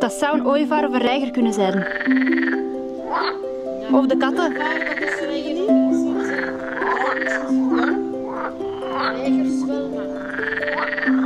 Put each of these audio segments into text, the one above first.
Dat zou een ooievaar of een reiger kunnen zijn. Of de katten. Reigers wel, maar...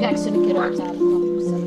Jackson, get out of